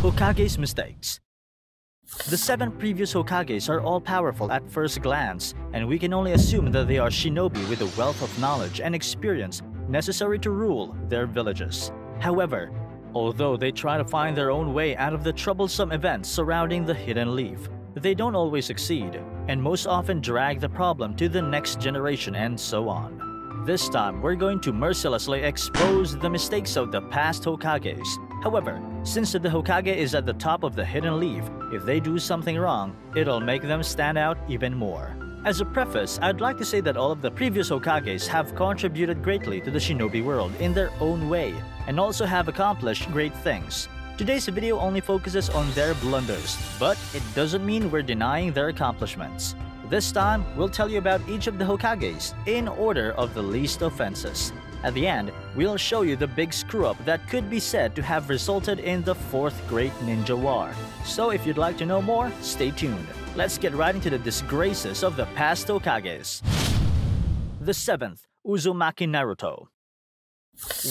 Hokage's mistakes. The seven previous Hokages are all powerful at first glance, and we can only assume that they are shinobi with a wealth of knowledge and experience necessary to rule their villages. However, although they try to find their own way out of the troublesome events surrounding the Hidden Leaf, they don't always succeed, and most often drag the problem to the next generation and so on. This time, we're going to mercilessly expose the mistakes of the past Hokages. However, since the Hokage is at the top of the Hidden Leaf, if they do something wrong, it'll make them stand out even more. As a preface, I'd like to say that all of the previous Hokages have contributed greatly to the shinobi world in their own way, and also have accomplished great things. Today's video only focuses on their blunders, but it doesn't mean we're denying their accomplishments. This time, we'll tell you about each of the Hokages in order of the least offenses. At the end, we'll show you the big screw-up that could be said to have resulted in the Fourth Great Ninja War. So if you'd like to know more, stay tuned. Let's get right into the disgraces of the past Hokages. The 7th, Uzumaki Naruto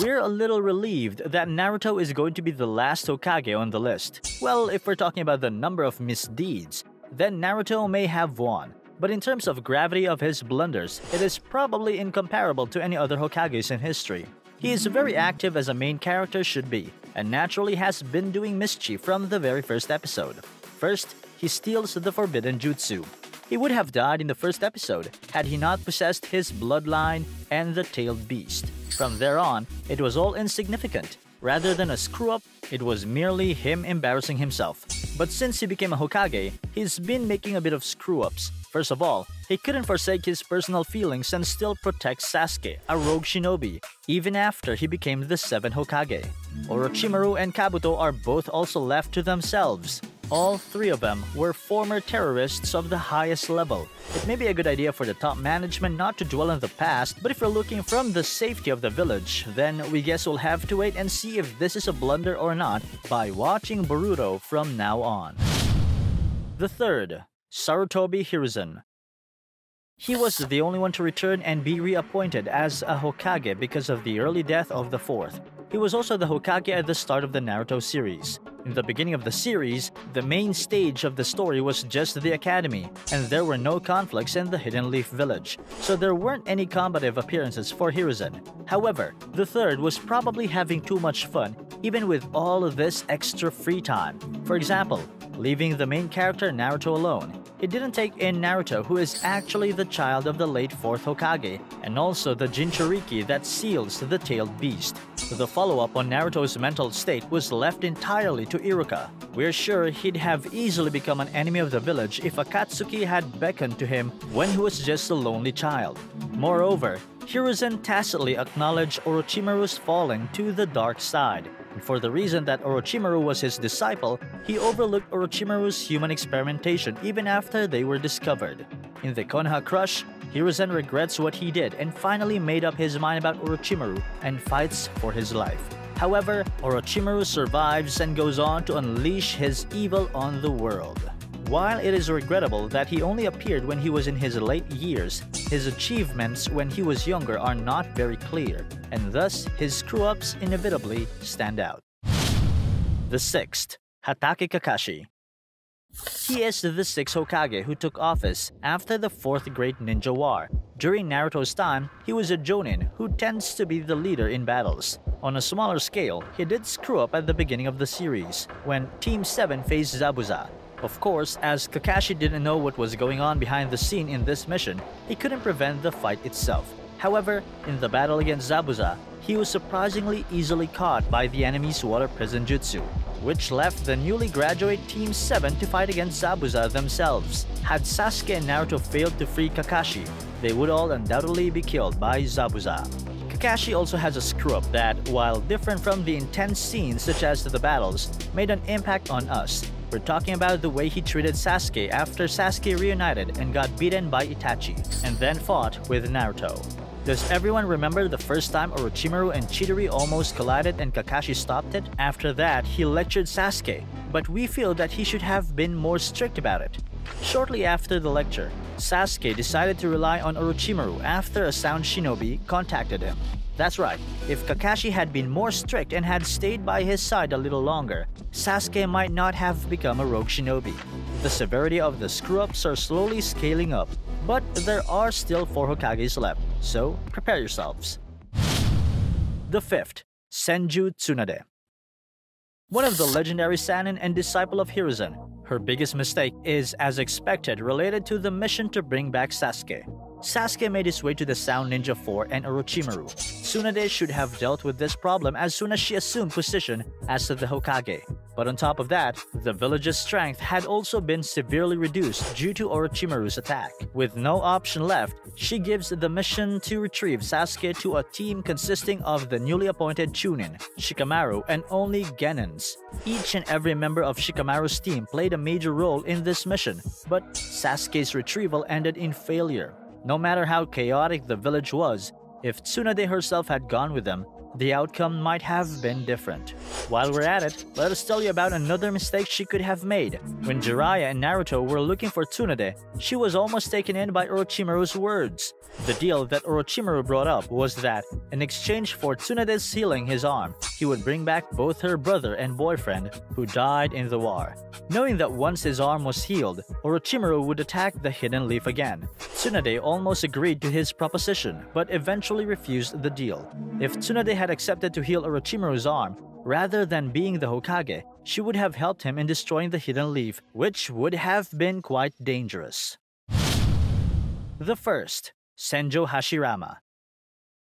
we're a little relieved that Naruto is going to be the last Hokage on the list. Well, if we're talking about the number of misdeeds, then Naruto may have won. But in terms of gravity of his blunders, it is probably incomparable to any other Hokages in history. He is very active as a main character should be, and naturally has been doing mischief from the very first episode. First, he steals the forbidden jutsu. He would have died in the first episode had he not possessed his bloodline and the tailed beast. From there on, it was all insignificant. Rather than a screw up, it was merely him embarrassing himself. But since he became a Hokage, he's been making a bit of screw ups. First of all, he couldn't forsake his personal feelings and still protect Sasuke, a rogue shinobi, even after he became the 7th Hokage. Orochimaru and Kabuto are both also left to themselves. All three of them were former terrorists of the highest level. It may be a good idea for the top management not to dwell on the past, but if we're looking from the safety of the village, then we guess we'll have to wait and see if this is a blunder or not by watching Boruto from now on. The third, Sarutobi Hiruzen. He was the only one to return and be reappointed as a Hokage because of the early death of the fourth. He was also the Hokage at the start of the Naruto series. In the beginning of the series, the main stage of the story was just the academy, and there were no conflicts in the Hidden Leaf village, so there weren't any combative appearances for Hiruzen. However, the third was probably having too much fun, even with all of this extra free time. For example, leaving the main character Naruto alone. It didn't take in Naruto, who is actually the child of the late 4th Hokage, and also the Jinchuriki that seals the tailed beast. The follow-up on Naruto's mental state was left entirely to Iruka. We're sure he'd have easily become an enemy of the village if Akatsuki had beckoned to him when he was just a lonely child. Moreover, Hiruzen tacitly acknowledged Orochimaru's falling to the dark side, and for the reason that Orochimaru was his disciple, he overlooked Orochimaru's human experimentation even after they were discovered. In the Konoha Crush, Hiruzen regrets what he did and finally made up his mind about Orochimaru and fights for his life. However, Orochimaru survives and goes on to unleash his evil on the world. While it is regrettable that he only appeared when he was in his late years, his achievements when he was younger are not very clear, and thus his screw-ups inevitably stand out. The sixth, Hatake Kakashi. He is the sixth Hokage who took office after the Fourth Great Ninja War. During Naruto's time, he was a Jonin who tends to be the leader in battles. On a smaller scale, he did screw up at the beginning of the series, when Team 7 faced Zabuza, of course, as Kakashi didn't know what was going on behind the scene in this mission, he couldn't prevent the fight itself. However, in the battle against Zabuza, he was surprisingly easily caught by the enemy's water prison jutsu, which left the newly graduate Team 7 to fight against Zabuza themselves. Had Sasuke and Naruto failed to free Kakashi, they would all undoubtedly be killed by Zabuza. Kakashi also has a screw-up that, while different from the intense scenes such as the battles, made an impact on us, we're talking about the way he treated Sasuke after Sasuke reunited and got beaten by Itachi, and then fought with Naruto. Does everyone remember the first time Orochimaru and Chidori almost collided and Kakashi stopped it? After that, he lectured Sasuke, but we feel that he should have been more strict about it. Shortly after the lecture, Sasuke decided to rely on Orochimaru after a sound shinobi contacted him. That's right, if Kakashi had been more strict and had stayed by his side a little longer, Sasuke might not have become a rogue shinobi. The severity of the screw-ups are slowly scaling up, but there are still 4 Hokages left, so prepare yourselves. The fifth, Senju Tsunade. One of the legendary Sannin and disciple of Hiruzen, her biggest mistake is, as expected, related to the mission to bring back Sasuke. Sasuke made his way to the Sound Ninja 4 and Orochimaru. Tsunade should have dealt with this problem as soon as she assumed position as the Hokage. But on top of that, the village's strength had also been severely reduced due to Orochimaru's attack. With no option left, she gives the mission to retrieve Sasuke to a team consisting of the newly appointed Chunin, Shikamaru, and only Genins. Each and every member of Shikamaru's team played a major role in this mission, but Sasuke's retrieval ended in failure. No matter how chaotic the village was, if Tsunade herself had gone with them, the outcome might have been different. While we're at it, let us tell you about another mistake she could have made. When Jiraiya and Naruto were looking for Tsunade, she was almost taken in by Orochimaru's words. The deal that Orochimaru brought up was that, in exchange for Tsunade's healing his arm, he would bring back both her brother and boyfriend, who died in the war. Knowing that once his arm was healed, Orochimaru would attack the Hidden Leaf again. Tsunade almost agreed to his proposition, but eventually refused the deal. If Tsunade had accepted to heal Orochimaru's arm, rather than being the Hokage, she would have helped him in destroying the Hidden Leaf, which would have been quite dangerous. The first, Senju Hashirama.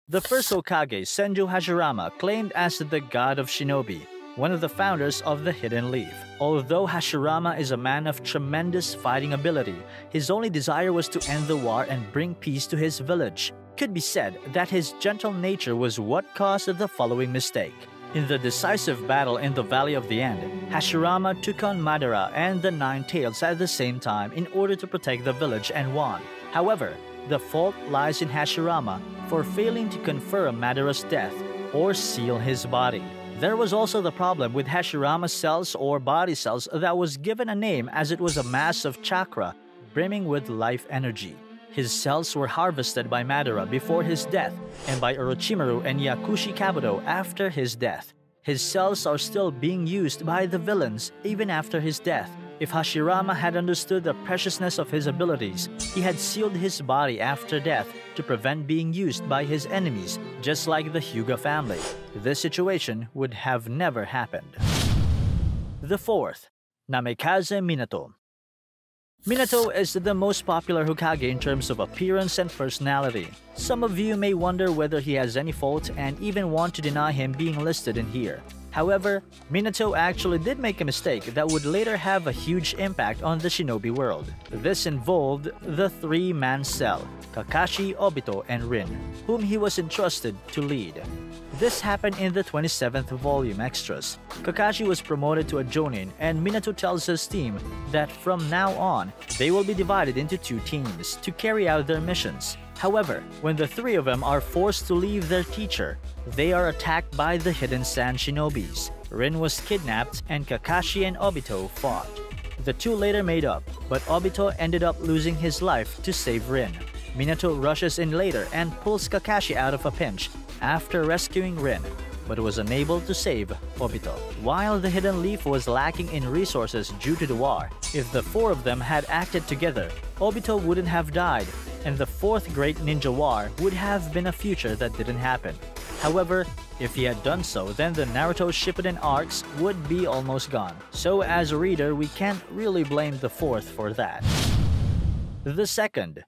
The first Hokage, Senju Hashirama, claimed as the god of shinobi, one of the founders of the Hidden Leaf. Although Hashirama is a man of tremendous fighting ability, his only desire was to end the war and bring peace to his village. It could be said that his gentle nature was what caused the following mistake. In the decisive battle in the Valley of the End, Hashirama took on Madara and the Nine Tails at the same time in order to protect the village and won. However, the fault lies in Hashirama for failing to confirm Madara's death or seal his body. There was also the problem with Hashirama's cells or body cells that was given a name as it was a mass of chakra brimming with life energy. His cells were harvested by Madara before his death and by Orochimaru and Yakushi Kabuto after his death. His cells are still being used by the villains even after his death. If Hashirama had understood the preciousness of his abilities, he had sealed his body after death to prevent being used by his enemies, just like the Hyuga family. This situation would have never happened. The fourth, Namikaze Minato. Minato is the most popular Hokage in terms of appearance and personality. Some of you may wonder whether he has any fault and even want to deny him being listed in here. However, Minato actually did make a mistake that would later have a huge impact on the shinobi world. This involved the three-man cell, Kakashi, Obito, and Rin, whom he was entrusted to lead. This happened in the 27th volume extras. Kakashi was promoted to a Jonin and Minato tells his team that from now on, they will be divided into two teams to carry out their missions. However, when the three of them are forced to leave their teacher, they are attacked by the Hidden Sand Shinobis. Rin was kidnapped and Kakashi and Obito fought. The two later made up, but Obito ended up losing his life to save Rin. Minato rushes in later and pulls Kakashi out of a pinch after rescuing Rin, but was unable to save Obito. While the Hidden Leaf was lacking in resources due to the war, if the four of them had acted together, Obito wouldn't have died, and the fourth Great Ninja War would have been a future that didn't happen. However, if he had done so, then the Naruto Shippuden arcs would be almost gone. So as a reader, we can't really blame the fourth for that. The second,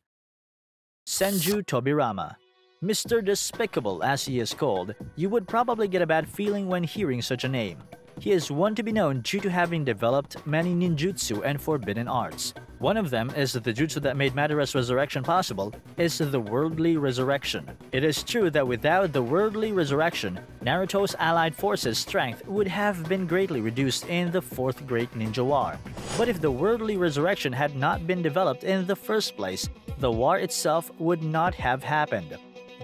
Senju Tobirama. Mr. Despicable as he is called, you would probably get a bad feeling when hearing such a name. He is one to be known due to having developed many ninjutsu and forbidden arts. One of them is the jutsu that made Madara's resurrection possible, is the Worldly Resurrection. It is true that without the Worldly Resurrection, Naruto's allied forces' strength would have been greatly reduced in the Fourth Great Ninja War. But if the Worldly Resurrection had not been developed in the first place, the war itself would not have happened.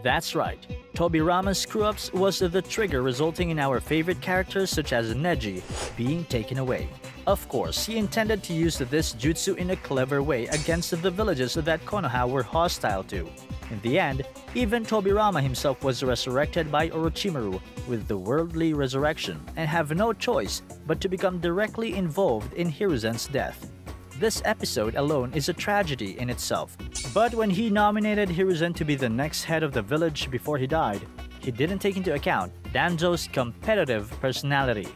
That's right, Tobirama's screw-ups was the trigger resulting in our favorite characters such as Neji being taken away. Of course, he intended to use this jutsu in a clever way against the villages that Konoha were hostile to. In the end, even Tobirama himself was resurrected by Orochimaru with the worldly resurrection and have no choice but to become directly involved in Hiruzen's death. This episode alone is a tragedy in itself, but when he nominated Hiruzen to be the next head of the village before he died, he didn't take into account Danzo's competitive personality,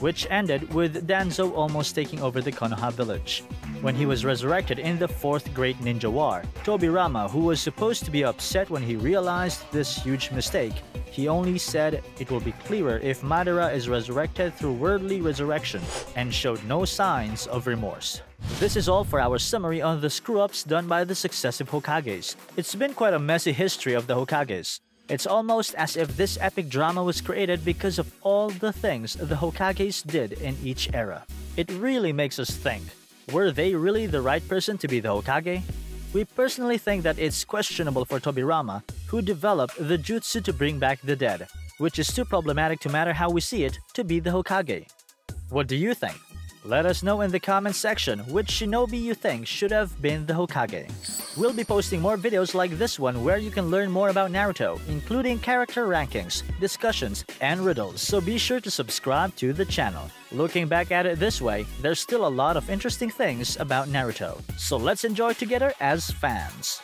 which ended with Danzo almost taking over the Konoha village. When he was resurrected in the Fourth Great Ninja War, Tobirama, who was supposed to be upset when he realized this huge mistake, he only said it will be clearer if Madara is resurrected through worldly resurrection and showed no signs of remorse. This is all for our summary on the screw-ups done by the successive Hokages. It's been quite a messy history of the Hokages. It's almost as if this epic drama was created because of all the things the Hokages did in each era. It really makes us think, were they really the right person to be the Hokage? We personally think that it's questionable for Tobirama, who developed the jutsu to bring back the dead, which is too problematic to matter how we see it, to be the Hokage. What do you think? Let us know in the comments section which shinobi you think should have been the Hokage. We'll be posting more videos like this one where you can learn more about Naruto, including character rankings, discussions, and riddles, so be sure to subscribe to the channel. Looking back at it this way, there's still a lot of interesting things about Naruto, so let's enjoy together as fans.